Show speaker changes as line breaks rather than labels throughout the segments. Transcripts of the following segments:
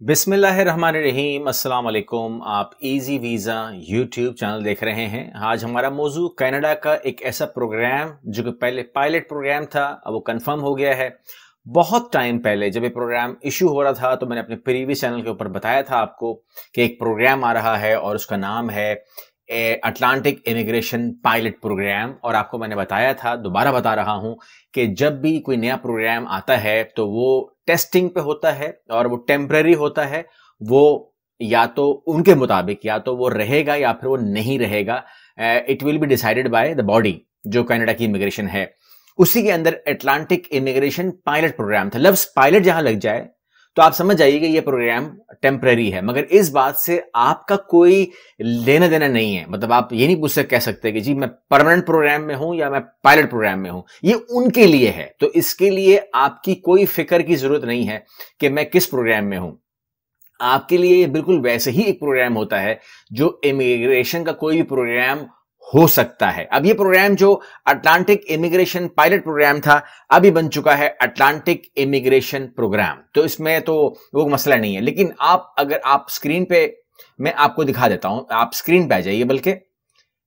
अस्सलाम वालेकुम आप इजी वीज़ा यूट्यूब चैनल देख रहे हैं। आज हमारा मौजू कनाडा का एक ऐसा प्रोग्राम जो कि पहले पायलट प्रोग्राम था, अब वो कंफर्म हो गया है। बहुत टाइम पहले जब ये प्रोग्राम इशू हो रहा था तो मैंने अपने प्रीवियस चैनल के ऊपर बताया था आपको कि एक प्रोग्राम आ रहा है और उसका नाम है अटलांटिक इमिग्रेशन पायलट प्रोग्राम और आपको मैंने बताया था, दोबारा बता रहा हूँ कि जब भी कोई नया प्रोग्राम आता है तो वो टेस्टिंग पे होता है और वो टेम्पररी होता है, वो या तो उनके मुताबिक, या तो वो रहेगा या फिर वो नहीं रहेगा it will be decided by the body जो कनाडा की इमिग्रेशन है। उसी के अंदर एटलांटिक इमिग्रेशन पायलट प्रोग्राम था। लफ्स पायलट जहाँ लग जाए तो आप समझ जाइए कि ये प्रोग्राम टेम्प्रेरी है, मगर इस बात से आपका कोई लेना देना नहीं है। मतलब आप ये नहीं पूछ कह सकते कि जी, मैं परमानेंट प्रोग्राम में हूँ या मैं पायलट प्रोग्राम में हूँ। ये उनके लिए है। तो इसके लिए आपकी कोई फ़िक्र की ज़रूरत नहीं है कि मैं किस प्रोग्राम में हूँ। आपके लिए बिल्कुल वैसे ही एक प्रोग्राम होता है, जो इमिग्रेशन का कोई भी प्रोग्राम हो सकता है। अब ये प्रोग्राम जो अटलांटिक इमिग्रेशन पायलट प्रोग्राम था अभी बन चुका है अटलांटिक इमिग्रेशन प्रोग्राम तो इसमें तो वो मसला नहीं है। लेकिन आप, अगर आप स्क्रीन पे, मैं आपको दिखा देता हूँ। आप स्क्रीन पे आ जाइए बल्कि।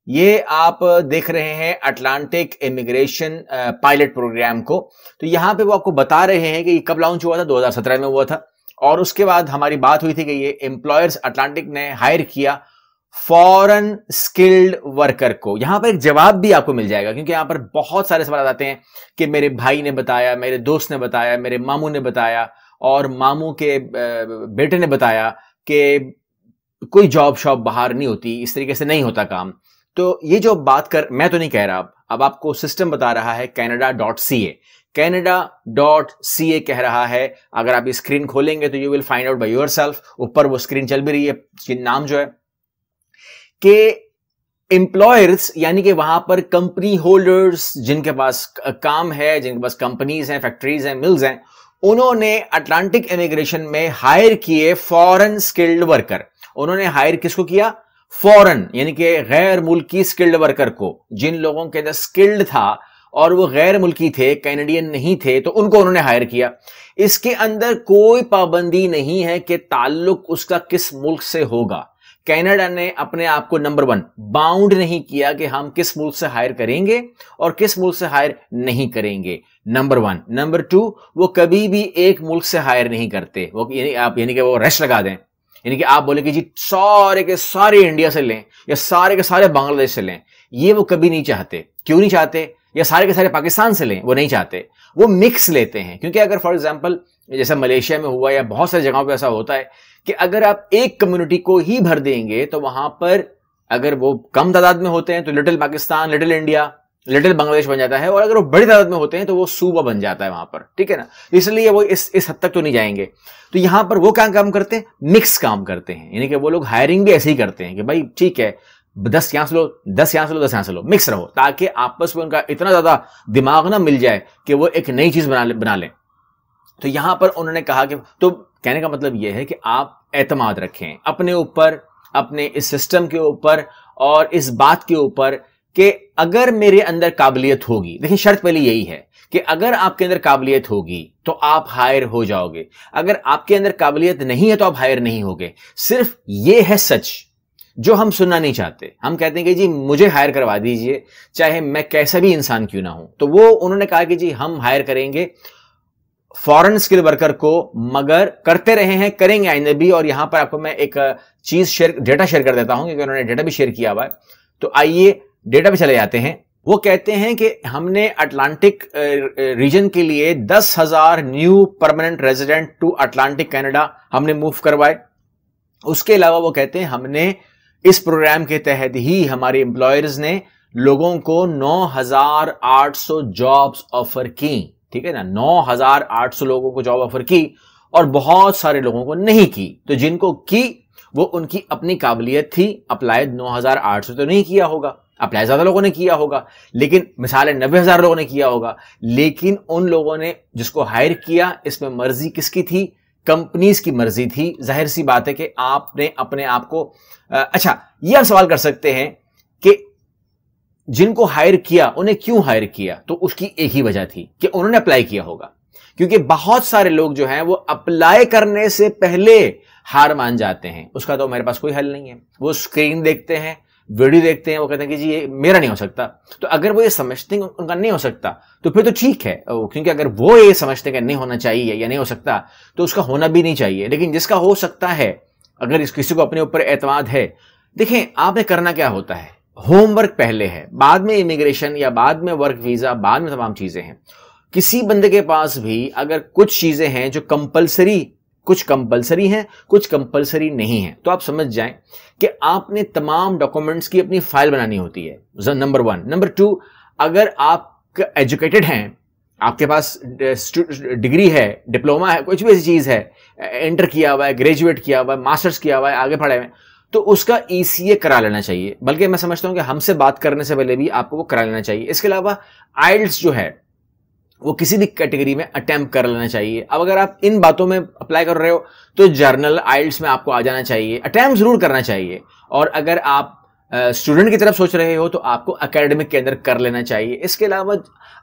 ये आप देख रहे हैं अटलांटिक इमिग्रेशन पायलट प्रोग्राम को। तो यहाँ पे वो आपको बता रहे हैं कि ये कब लॉन्च हुआ था? 2017 में हुआ था। और उसके बाद हमारी बात हुई थी कि ये एम्प्लॉयर्स अटलांटिक ने हायर किया। फॉरन स्किल्ड वर्कर को। यहाँ पर एक जवाब भी आपको मिल जाएगा, क्योंकि यहाँ पर बहुत सारे सवाल आते हैं कि मेरे भाई ने बताया, मेरे दोस्त ने बताया, मेरे मामू ने बताया, और मामू के बेटे ने बताया कि कोई जॉब शॉब बाहर नहीं होती, इस तरीके से नहीं होता काम। तो ये जो बात कर, मैं तो नहीं कह रहा अब आपको सिस्टम बता रहा है Canada dot C A Canada dot C A कह रहा है, अगर आप स्क्रीन खोलेंगे तो you will find out by yourself ऊपर वो स्क्रीन चल भी रही है नाम जो है कि एम्प्लॉयर्स यानी कि वहाँ पर कंपनी होल्डर्स जिनके पास काम है, जिनके पास कंपनीज़ हैं फैक्ट्रीज हैं मिल्स हैं, उन्होंने अटलांटिक इमिग्रेशन में हायर किए फॉरेन स्किल्ड वर्कर उन्होंने हायर किसको किया? फॉरेन यानी कि गैर मुल्की स्किल्ड वर्कर को. जिन लोगों के अंदर स्किल्ड था और वो गैर मुल्की थे कैनेडियन नहीं थे तो उनको उन्होंने हायर किया. इसके अंदर कोई पाबंदी नहीं है कि ताल्लुक उसका किस मुल्क से होगा. कनाडा ने अपने आप को नंबर वन बाउंड नहीं किया कि हम किस मुल्क से हायर करेंगे और किस मुल्क से हायर नहीं करेंगे। Number one. नंबर टू, वो कभी भी एक मुल्क से हायर नहीं करते। वो यानी आप, यानी कि वो रेस्ट लगा दें। यानी कि आप बोले कि जी सारे के सारे इंडिया से लें या सारे के सारे बांग्लादेश से लें, ये वो कभी नहीं चाहते। क्यों नहीं चाहते? या सारे के सारे पाकिस्तान से लें, वो नहीं चाहते। वो मिक्स लेते हैं, क्योंकि अगर फॉर एग्ज़ाम्पल जैसे मलेशिया में हुआ या बहुत सारी जगहों पर ऐसा होता है कि अगर आप एक कम्युनिटी को ही भर देंगे तो वहाँ पर अगर वो कम तादाद में होते हैं तो little Pakistan little India little Bangladesh बन जाता है, और अगर वो बड़ी तादाद में होते हैं तो वो सूबा बन जाता है वहाँ पर, ठीक है ना? इसलिए वो इस इस हद तक तो नहीं जाएँगे। तो यहाँ पर वो क्या काम करते हैं? मिक्स काम करते हैं। यानी कि वो लोग हायरिंग भी ऐसे ही करते हैं कि भाई, ठीक है दस यहाँ से लो, दस यहाँ से लो, दस यहाँ से लो। मिक्स रहो, ताकि आपस में उनका इतना ज़्यादा दिमाग ना मिल जाए कि वो एक नई चीज़ बना ले, बना लें। तो यहाँ पर उन्होंने कहा कि तो कहने का मतलब यह है कि आप एतमाद रखें, अपने ऊपर, अपने इस सिस्टम के ऊपर और इस बात के ऊपर कि अगर मेरे अंदर काबिलियत होगी, देखिए शर्त पहले यही है कि अगर आपके अंदर काबिलियत होगी तो आप हायर हो जाओगे। अगर आपके अंदर काबिलियत नहीं है तो आप हायर नहीं होगे। सिर्फ़ ये है सच। जो हम सुनना नहीं चाहते। हम कहते हैं कि जी, मुझे हायर करवा दीजिए, चाहे मैं कैसा भी इंसान क्यों ना हूँ। तो वो, उन्होंने कहा कि जी, हम हायर करेंगे फॉरेन स्किल वर्कर को, मगर करते रहे हैं, करेंगे आइंदे भी, और यहाँ पर आपको मैं एक चीज़ शेयर डेटा शेयर कर देता हूँ, क्योंकि उन्होंने डेटा भी शेयर किया हुआ है। तो आइए डेटा पे चले जाते हैं। वो कहते हैं कि हमने अटलांटिक रीजन के लिए दस हज़ार new permanent resident to Atlantic Canada हमने मूव करवाए। उसके अलावा वो कहते हैं, हमने इस प्रोग्राम के तहत ही हमारे एम्प्लॉयर्स ने लोगों को 9,800 जॉब्स ऑफ़र की ठीक है ना? नौ हज़ार आठ सौ लोगों को जॉब ऑफ़र की और बहुत सारे लोगों को नहीं की। तो जिनको की वो उनकी अपनी काबिलियत थी अप्लाई नौ हज़ार आठ सौ तो नहीं किया होगा। अप्लाई ज़्यादा लोगों ने किया होगा लेकिन मिसाल है नब्बे हज़ार लोगों ने किया होगा। लेकिन उन लोगों ने जिसको हायर किया इसमें मर्ज़ी किसकी थी? कंपनीज़ की मर्ज़ी थी। ज़ाहिर सी बात है कि आपने अपने आप को अच्छा ये आप सवाल कर सकते हैं कि जिनको हायर किया, उन्हें क्यों हायर किया? तो उसकी एक ही वजह थी कि उन्होंने अप्लाई किया होगा। क्योंकि बहुत सारे लोग जो हैं, वो अप्लाई करने से पहले हार मान जाते हैं। उसका तो मेरे पास कोई हल नहीं है। वो स्क्रीन देखते हैं वीडियो देखते हैं, वो कहते हैं कि जी, ये मेरा नहीं हो सकता। तो अगर वो ये समझते हैं उनका नहीं हो सकता तो फिर तो ठीक है। क्योंकि अगर वो ये समझते हैं कि नहीं होना चाहिए या नहीं हो सकता तो उसका होना भी नहीं चाहिए। लेकिन जिसका हो सकता है, अगर इस किसी को अपने ऊपर एतवाद है, देखें, आपने करना क्या होता है? होमवर्क पहले है। बाद में इमिग्रेशन या बाद में वर्क वीज़ा बाद में तमाम चीज़ें हैं। किसी बंदे के पास भी अगर कुछ चीज़ें हैं जो कंपलसरी कुछ कंपलसरी हैं, कुछ कंपलसरी नहीं है। तो आप समझ जाएँ कि आपने तमाम डॉक्यूमेंट्स की अपनी फ़ाइल बनानी होती है। नंबर वन नंबर टू अगर आप एजुकेटेड हैं, आपके पास डिग्री है डिप्लोमा है, कुछ भी ऐसी चीज़ है एंटर किया हुआ है ग्रेजुएट किया हुआ है मास्टर्स किया हुआ है, आगे पढ़े हुए तो उसका ईसीए e करा लेना चाहिए। बल्कि मैं समझता हूँ कि हमसे बात करने से पहले भी आपको वो करा लेना चाहिए। इसके अलावा आइल्स जो है वो किसी भी कैटेगरी में अटेम्प्ट कर लेना चाहिए। अब अगर आप इन बातों में अप्लाई कर रहे हो तो जर्नल आइल्स में आपको आ जाना चाहिए। अटेम्प्ट ज़रूर करना चाहिए। और अगर आप स्टूडेंट uh, की तरफ़ सोच रहे हो तो आपको अकेडमिक के अंदर कर लेना चाहिए। इसके अलावा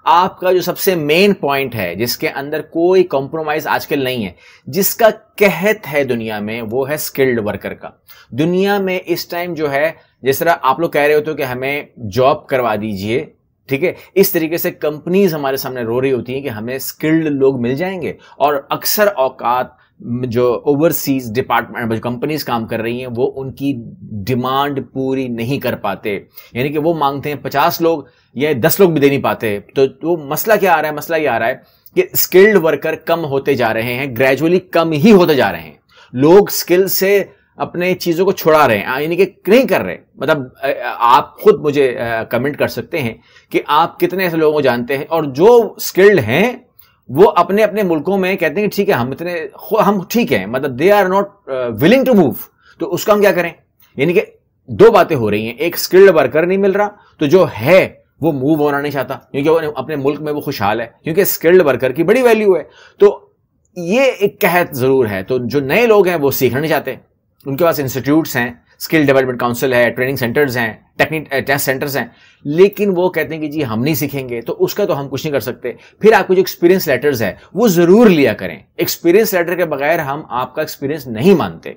आपका जो सबसे मेन पॉइंट है जिसके अंदर कोई कॉम्प्रोमाइज आजकल नहीं है जिसका कहत है दुनिया में वो है स्किल्ड वर्कर का। दुनिया में इस टाइम जो है जिस तरह आप लोग कह रहे होते हो कि हमें जॉब करवा दीजिए ठीक है? इस तरीके से कंपनीज़ हमारे सामने रो रही होती हैं कि हमें स्किल्ड लोग मिल जाएँगे और अक्सर औकात जो ओवरसीज डिपार्टमेंट जो कंपनीज़ काम कर रही हैं, वो उनकी डिमांड पूरी नहीं कर पाते। यानी कि वो मांगते हैं पचास लोग या दस लोग भी दे नहीं पाते। तो वो मसला क्या आ रहा है? मसला ये आ रहा है कि स्किल्ड वर्कर कम होते जा रहे हैं ग्रेजुअली कम ही होते जा रहे हैं। लोग स्किल से अपने चीज़ों को छुड़ा रहे हैं यानी कि नहीं कर रहे। मतलब आप खुद मुझे कमेंट कर सकते हैं कि आप कितने ऐसे लोगों को जानते हैं और जो स्किल्ड हैं, वो अपने अपने मुल्कों में कहते हैं कि ठीक है, हम इतने हम ठीक हैं मतलब they are not willing to move तो उसका हम क्या करें? यानी कि दो बातें हो रही हैं, एक स्किल्ड वर्कर नहीं मिल रहा तो जो है, वो मूव होना नहीं चाहता, क्योंकि वो अपने मुल्क में वो खुशहाल है, क्योंकि स्किल्ड वर्कर की बड़ी वैल्यू है। तो ये एक कहत ज़रूर है तो जो नए लोग हैं, वो सीखना नहीं चाहते। उनके पास इंस्टीट्यूट्स हैं स्किल डेवलपमेंट काउंसिल है ट्रेनिंग सेंटर्स हैं टेक्निक टेस्ट सेंटर्स हैं, लेकिन वो कहते हैं कि जी हम नहीं सीखेंगे तो उसका तो हम कुछ नहीं कर सकते। फिर आपको जो एक्सपीरियंस लेटर्स है, वो ज़रूर लिया करें। एक्सपीरियंस लेटर के बगैर हम आपका एक्सपीरियंस नहीं मानते।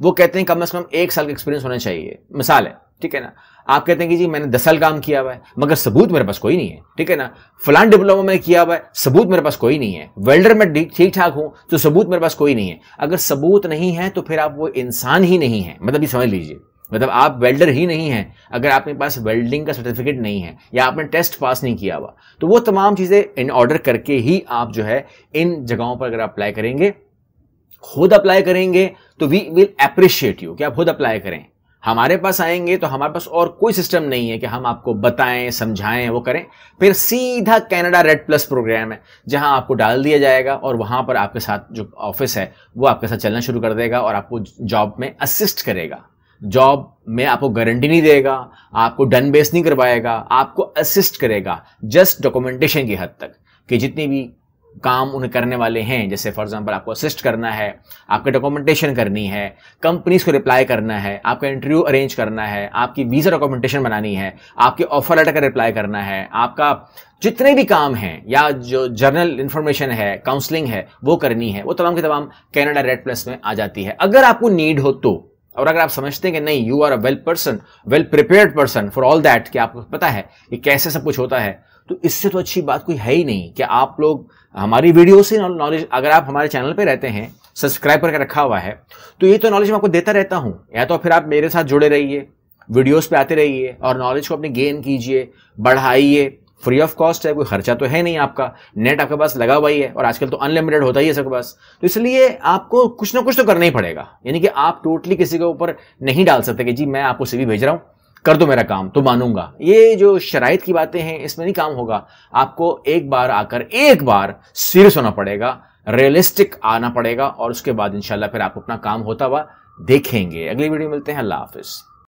वो कहते हैं कम अज़ कम एक साल का एक्सपीरियंस होना चाहिए। मिसाल है ठीक है ना? आप कहते हैं कि जी मैंने दस साल काम किया हुआ है, मगर सबूत मेरे पास कोई नहीं है। ठीक है ना? फलान डिप्लोमा में किया हुआ है, सबूत मेरे पास कोई नहीं है। वेल्डर में ठीक ठाक हूँ तो सबूत मेरे पास कोई नहीं है। अगर सबूत नहीं है तो फिर आप वो इंसान ही नहीं है। मतलब ये समझ लीजिए। मतलब आप वेल्डर ही नहीं हैं, अगर आपके पास वेल्डिंग का सर्टिफिकेट नहीं है, या आपने टेस्ट पास नहीं किया हुआ तो वो तमाम चीज़ें इन ऑर्डर करके ही आप जो है, इन जगहों पर अगर अप्लाई करेंगे, खुद अप्लाई करेंगे तो वी विल अप्रिशिएट यू कि आप खुद अप्लाई करें। हमारे पास आएँगे तो हमारे पास और कोई सिस्टम नहीं है कि हम आपको बताएँ, समझाएँ, वो करें। फिर सीधा कनाडा रेड प्लस प्रोग्राम है, जहाँ आपको डाल दिया जाएगा और वहाँ पर आपके साथ जो ऑफ़िस है, वो आपके साथ चलना शुरू कर देगा और आपको जॉब में असिस्ट करेगा। जॉब में आपको गारंटी नहीं देगा, आपको डन बेस नहीं करवाएगा, आपको असिस्ट करेगा जस्ट डॉक्यूमेंटेशन की हद तक कि जितनी भी काम उन्हें करने वाले हैं। जैसे फॉर एग्जांपल आपको असिस्ट करना है, आपके डॉक्यूमेंटेशन करनी है कंपनीज़ को रिप्लाई करना है, आपका इंटरव्यू अरेंज करना है, आपकी वीज़ा डॉक्यूमेंटेशन बनानी है, आपके ऑफ़र लेटर का रिप्लाई करना है, आपका जितने भी काम हैं, या जो जर्नल इंफॉर्मेशन है काउंसलिंग है, वो करनी है, वो तमाम के तमाम कैनेडा रेड प्लस में आ जाती है। अगर आपको नीड हो तो और अगर आप समझते हैं कि नहीं you are a well person well prepared person for all that कि आपको पता है कि कैसे सब कुछ होता है तो इससे तो अच्छी बात कोई है ही नहीं कि आप लोग हमारी वीडियो से नॉलेज अगर आप हमारे चैनल पे रहते हैं सब्सक्राइब करके रखा हुआ है तो ये तो नॉलेज मैं आपको देता रहता हूँ। या तो फिर आप मेरे साथ जुड़े रहिए वीडियोस पे आते रहिए और नॉलेज को अपने गेन कीजिए, बढ़ाइए। फ्री ऑफ़ कॉस्ट है, कोई खर्चा तो है नहीं आपका। नेट आपके पास लगा हुआ ही है और आजकल तो अनलिमिटेड होता ही है सबके पास। तो इसलिए आपको कुछ ना कुछ तो करना ही पड़ेगा। यानी कि आप टोटली किसी के ऊपर नहीं डाल सकते कि जी, मैं आपको सीवी भेज रहा हूँ, कर दो मेरा काम तो मानूँगा। ये जो शराइत की बातें हैं, इसमें नहीं काम होगा। आपको एक बार आकर, एक बार सीरियस होना पड़ेगा, रियलिस्टिक आना पड़ेगा और उसके बाद इंशाल्लाह फिर आप अपना काम होता हुआ देखेंगे। अगली वीडियो मिलते हैं। अल्लाह हाफिज़।